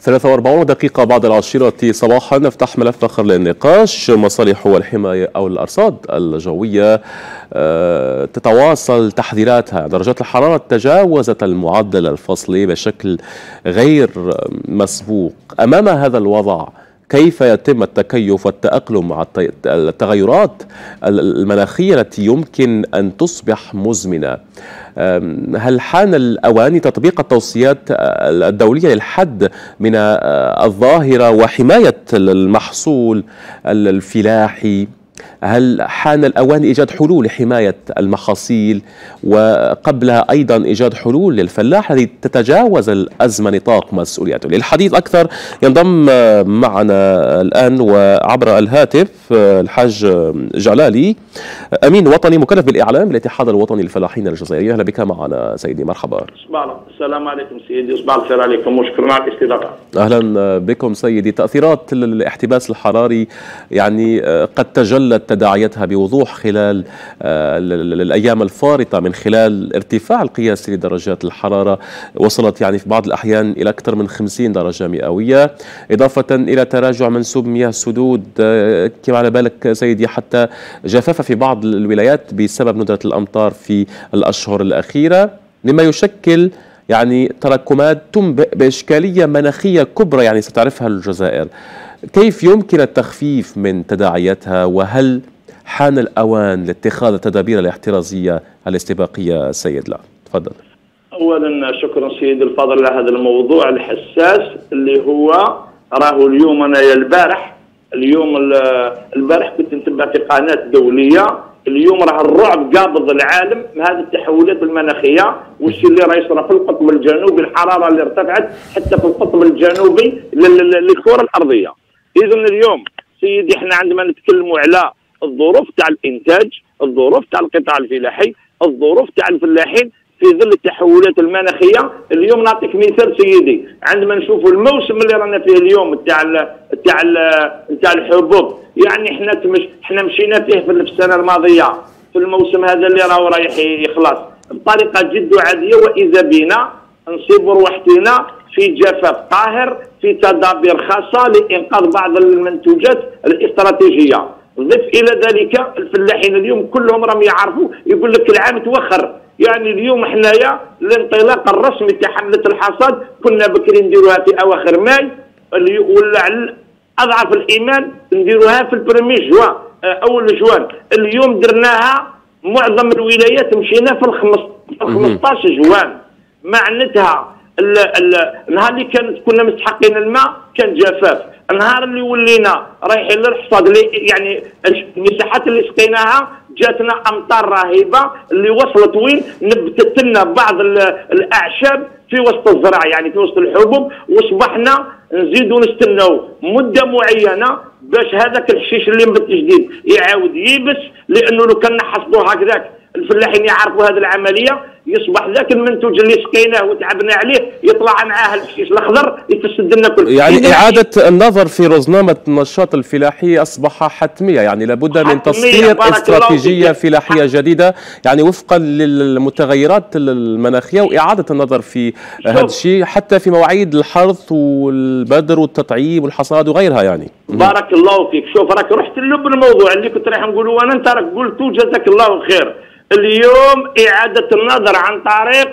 43 دقيقة بعد العاشرة صباحا. نفتح ملف آخر للنقاش مصالح والحماية أو الأرصاد الجوية. آه، تتواصل تحذيراتها. درجات الحرارة تجاوزت المعدل الفصلي بشكل غير مسبوق. أمام هذا الوضع كيف يتم التكيف والتأقلم مع التغيرات المناخية التي يمكن أن تصبح مزمنة؟ هل حان الأوان تطبيق التوصيات الدولية للحد من الظاهرة وحماية المحصول الفلاحي؟ هل حان الأوان إيجاد حلول لحماية المحاصيل وقبلها أيضا إيجاد حلول للفلاح الذي تتجاوز الأزمة نطاق مسؤوليته للحديث أكثر ينضم معنا الآن وعبر الهاتف الحاج جلالي أمين وطني مكلف بالإعلام بالاتحاد الوطني للفلاحين الجزائريين. أهلا بك معنا سيدي مرحبا. السلام عليكم سيدي. صباح الخير عليكم. وشكرا على الاستضافة. أهلا بكم سيدي. تأثيرات الاحتباس الحراري يعني قد تجلت تداعياتها بوضوح خلال آه، الأيام الفارطة من خلال ارتفاع القياسي لدرجات الحرارة وصلت يعني في بعض الأحيان إلى أكثر من 50 درجة مئوية إضافة إلى تراجع منسوب مياه السدود آه، كما على بالك سيدي حتى جفاف في بعض الولايات بسبب ندرة الأمطار في الأشهر الأخيرة مما يشكل يعني تراكمات تنبئ بإشكالية مناخية كبرى يعني ستعرفها الجزائر. كيف يمكن التخفيف من تداعياتها؟ وهل حان الأوان لاتخاذ التدابير الاحترازية الاستباقية سيد لا؟ تفضل. اولا شكرا سيدي الفاضل على هذا الموضوع الحساس اللي هو راه اليوم أنا البارح. اليوم البارح كنت نتبع في قناة دولية. اليوم راه الرعب قابض العالم من هذه التحولات المناخية. والشيء اللي راه يصرى في القطب الجنوبي؟ الحرارة اللي ارتفعت حتى في القطب الجنوبي للكرة الأرضية. اذا اليوم سيدي إحنا عندما نتكلموا على الظروف تاع الإنتاج الظروف تاع القطاع الفلاحي الظروف تاع الفلاحين في ظل التحولات المناخية اليوم نعطيك مثال سيدي. عندما نشوفوا الموسم اللي رانا فيه اليوم تاع تاع تاع الحبوب يعني إحنا تمش إحنا مشينا فيه في السنة الماضية. في الموسم هذا اللي راهو رايح يخلص. بطريقة جد عاديه وإذا بنا نصيب روحتنا في جفاف قاهر في تدابير خاصة لإنقاذ بعض المنتوجات الاستراتيجية. ضف إلى ذلك الفلاحين اليوم كلهم راهم يعرفوا يقول لك العام توخر. يعني اليوم حنايا الانطلاق الرسمي تاع حملة الحصاد كنا بكري نديروها في أواخر ماي ولا أضعف الإيمان نديروها في البريمي جوان آه، أول جوان. اليوم درناها معظم الولايات مشينا في الخمس 15 جوان. معناتها النهار اللي كانت كنا مستحقين الماء كان جفاف. النهار اللي ولينا رايحين للحصاد يعني المساحات اللي سقيناها جاتنا أمطار رهيبه اللي وصلت وين؟ نبتت لنا بعض الأعشاب في وسط الزراعة يعني في وسط الحبوب واصبحنا نزيدوا نستناو مدة معينة باش هذاك الحشيش اللي نبت جديد يعاود ييبس لأنه لو كان نحصدوه هكذاك الفلاحين يعرفوا هذه العملية يصبح ذاك المنتوج اللي سقيناه وتعبنا عليه يطلع معاه الحشيش الأخضر يفسد لنا كل يعني إعادة النظر في رزنامة النشاط الفلاحي أصبح حتمية يعني لابد من تصدير استراتيجية فلاحية جديدة يعني وفقا للمتغيرات المناخية وإعادة النظر في هذا الشيء حتى في مواعيد الحرث والبذر والتطعيم والحصاد وغيرها يعني. بارك الله فيك. شوف راك رحت للب الموضوع اللي كنت رايح نقوله وأنا أنت راك قلت جزاك الله خير. اليوم إعادة النظر عن طريق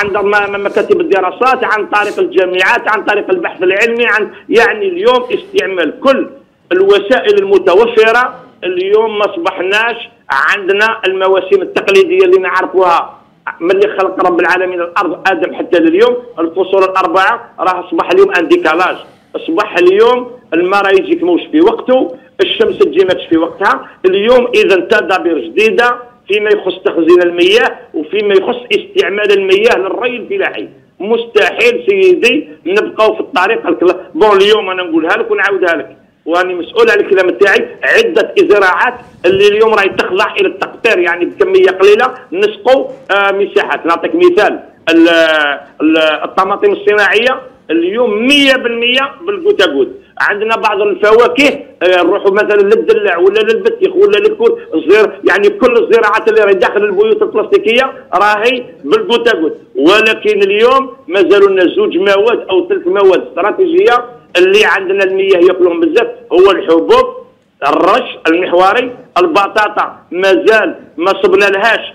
عند مكاتب الدراسات عن طريق الجامعات عن طريق البحث العلمي عن يعني اليوم استعمال كل الوسائل المتوفرة. اليوم ما أصبحناش عندنا المواسم التقليدية اللي نعرفوها من اللي خلق رب العالمين الأرض آدم حتى لليوم. الفصول الأربعة راه أصبح اليوم ان ديكالاج أصبح اليوم الماء يجيك موش في وقته الشمس تجي في وقتها. اليوم إذا تدابير جديدة فيما يخص تخزين المياه وفيما يخص استعمال المياه للري الفلاحي مستحيل سيدي نبقاو في الطريق Bon اليوم أنا نقولها لك ونعاودها لك. وأني مسؤول على الكلام تاعي. عدة إزراعات اللي اليوم راهي تخضع إلى التقطير. يعني بكميه قليلة نسقوا آه مساحات. نعطيك مثال. الطماطم الصناعية اليوم 100% بال goutte à goutte عندنا بعض الفواكه آه، نروحوا مثلا للدلع ولا للبطيخ ولا للكل الزير يعني كل الزراعات اللي راهي داخل البيوت البلاستيكية راهي بال goutte à goutte. ولكن اليوم مازالوا لنا زوج مواد أو ثلاث مواد استراتيجية اللي عندنا المياه يأكلهم بزاف هو الحبوب الرش المحوري البطاطا. مازال ما صبنا لهاش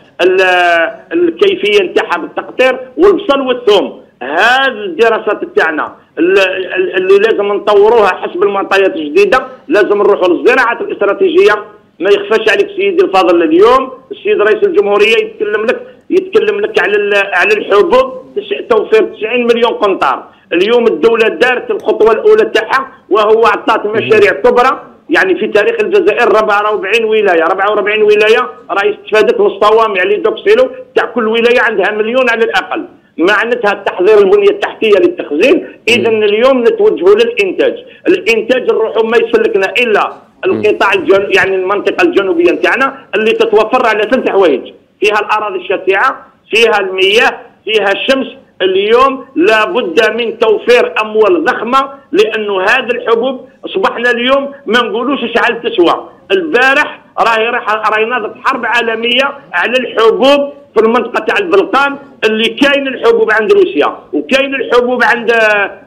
الكيفية نتاعها بالتقطير والبصل والثوم. هذه الدراسات تاعنا اللي لازم نطوروها حسب المعطيات الجديدة لازم نروحوا للزراعة الاستراتيجية. ما يخفاش عليك سيدي الفاضل اليوم السيد رئيس الجمهورية يتكلم لك يتكلم لك على على الحبوب توفير 90 مليون قنطار. اليوم الدولة دارت الخطوة الأولى تاعها وهو عطات مشاريع كبرى. يعني في تاريخ الجزائر 44 ولاية 44 ولاية. راهي استفادت من الصوامع اللي دوكسيلو تاع كل ولاية عندها مليون على الأقل. معناتها تحضير البنيه التحتية للتخزين. اذا اليوم نتوجهوا للإنتاج. الإنتاج نروحوا ما يسلكنا إلا القطاع الجن... يعني المنطقة الجنوبية نتاعنا اللي تتوفر على ثلاث حوايج. فيها الأراضي الشاسعة فيها المياه فيها الشمس. اليوم لابد من توفير أموال ضخمة لأنه هذه الحبوب أصبحنا اليوم ما نقولوش شحال تسوى البارح راهي راهي ناضت حرب عالمية على الحبوب في المنطقة تاع البلقان اللي كاين الحبوب عند روسيا وكاين الحبوب عند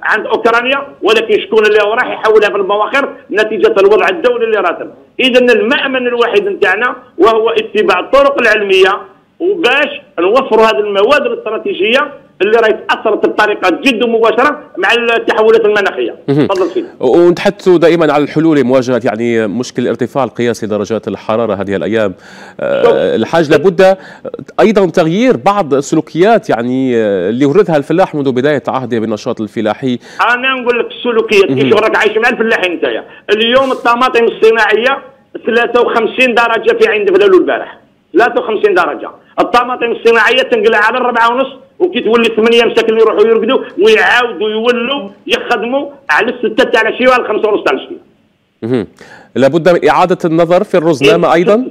عند أوكرانيا ولكن شكون اللي راح يحولها في البواخر؟ نتيجة الوضع الدولي اللي راتب. اذا المأمن الوحيد نتاعنا وهو اتباع الطرق العلمية وباش نوفروا هذه المواد الاستراتيجية اللي راهي تاثرت بطريقة جد مباشره مع التحولات المناخية. تفضل سيدي. ونتحدثوا دائما على الحلول لمواجهه يعني مشكل ارتفاع القياسي درجات الحرارة هذه الأيام. أه الحاج لابد أيضا تغيير بعض السلوكيات يعني آه، اللي وردها الفلاح منذ بداية عهده بالنشاط الفلاحي. أنا نقول لك السلوكيات كيف؟ راك عايش مع الفلاحين انت اليوم الطماطم الصناعية 53 درجة في عند فلالو البارح. 53 درجة. الطماطم الصناعية تنقلها على الربعة ونص وكي تولي ثمانية مساكن يروحوا يرقدوا ويعاودوا يولوا يخدموا على السته تاع العشيه وعلى الخمسه ونص تاع العشيه. لابد من إعادة النظر في الرزنامه أيضا؟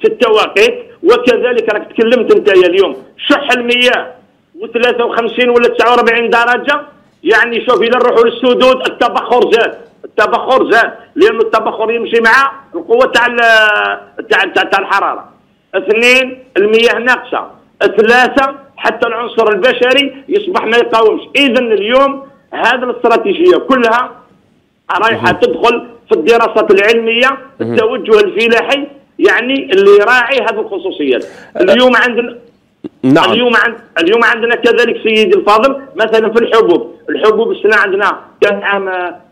في التواقيت وكذلك راك تكلمت أنت اليوم شح المياه و53 ولا 49 درجة يعني شوف اذا نروحوا للسدود التبخر زاد التبخر زاد لأنه التبخر يمشي مع القوة تاع تاع تاع الحرارة. اثنين المياه ناقصة. ثلاثة حتى العنصر البشري يصبح ما يقاومش. اذا اليوم هذه الاستراتيجية كلها رايحة تدخل في الدراسات العلمية التوجه الفلاحي يعني اللي يراعي هذه الخصوصيات. اليوم عندنا نعم. اليوم عند اليوم عندنا كذلك سيدي الفاضل مثلا في الحبوب، الحبوب السنة عندنا كان عام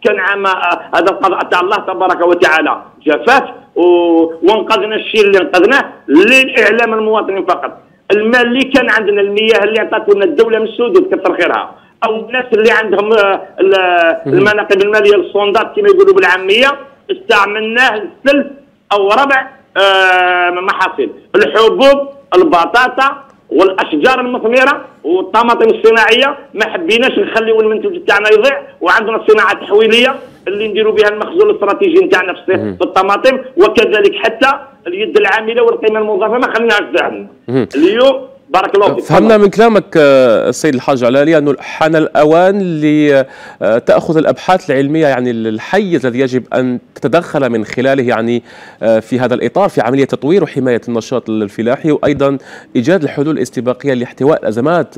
كان عام هذا القضاء تاع الله تبارك وتعالى جفاف وانقذنا الشيء اللي انقذناه للإعلام المواطنين فقط. المال اللي كان عندنا المياه اللي عطاتنا الدولة من السود كثر خيرها. أو الناس اللي عندهم آه، المناقب المالية الصوندات كما يقولوا بالعامية استعملناه ثلث أو ربع آه، محاصيل. الحبوب البطاطا والأشجار المثمرة والطماطم الصناعية. ما حبيناش نخليو المنتوج تاعنا يضيع وعندنا صناعة تحويلية اللي نديروا بها المخزون الاستراتيجي نتاعنا في الطماطم وكذلك حتى اليد العاملة والقيمة المضافة ما خليناش تضيع اليوم بارك الله فيك. فهمنا من كلامك آه، السيد الحاج علالي أنه حان الأوان لتاخذ الأبحاث العلمية يعني الحيز الذي يجب أن تتدخل من خلاله يعني آه، في هذا الإطار في عملية تطوير وحماية النشاط الفلاحي وأيضا إيجاد الحلول الاستباقية لاحتواء ازمات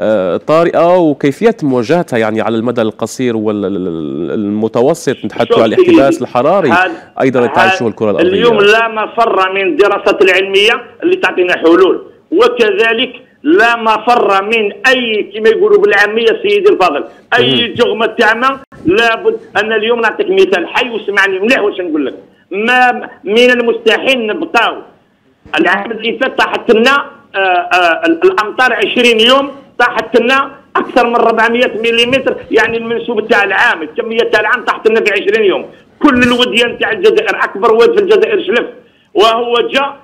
آه، طارئة وكيفية مواجهتها يعني على المدى القصير والمتوسط نتحدث على الاحتباس الحراري أيضا تعيشه الكرة الأرضية. اليوم لا مفر من الدراسات العلمية اللي تعطينا حلول. وكذلك لا مفر من أي كما يقولوا بالعامية سيدي الفاضل. أي جغمة تعمى لابد أن اليوم نعطيك مثال. حي وسمعني مليح واش نقول لك. ما من المستحيل نبقاو. العام اللي فات طاحت لنا آه، آه، الأمطار 20 يوم طاحت لنا أكثر من 400 ملم يعني المنسوب تاع العام. الكميه تاع العام طاحت لنا في 20 يوم. كل الوديان تاع الجزائر أكبر واد في الجزائر شلف. وهو جاء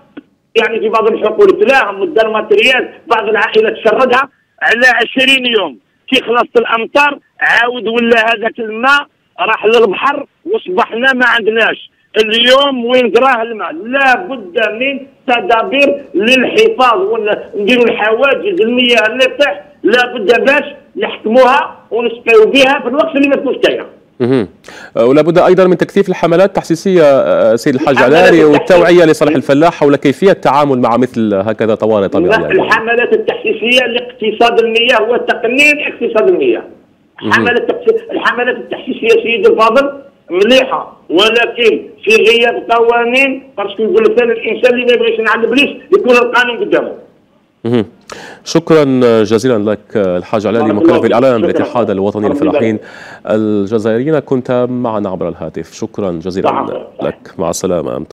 يعني في بعض الحقول تلاهم مدة الماتريال بعض العائلات تشردها على 20 يوم. كي خلصت الأمطار عاود ولا هذاك الماء راح للبحر وصبحنا ما عندناش. اليوم وين قراه الماء؟ لا بد من تدابير للحفاظ ونديروا الحواجز المياه اللي تحت لا بد باش نحكموها ونسقيو بها في الوقت اللي ما تكونش كاينة ولا بد أيضا من تكثيف الحملات التحسيسية آه، سيد الحاج علاري والتوعية لصالح الفلاح حول كيفية التعامل مع مثل هكذا طوارئ طبيعية. الحملات التحسيسية لاقتصاد المياه وتقنين اقتصاد المياه. حملة التحسيس- الحملات التحسيسية سيدي الفاضل مليحة ولكن في غياب قوانين باسكو يقول لك الإنسان اللي ما يبغيش ينعل البليس يكون القانون قدامه. شكرا جزيلا لك الحاج علالي مكلف. شكراً. بالاتحاد الوطني للفلاحين الجزائريين كنت معنا عبر الهاتف شكرا جزيلا نعم. لك مع السلامة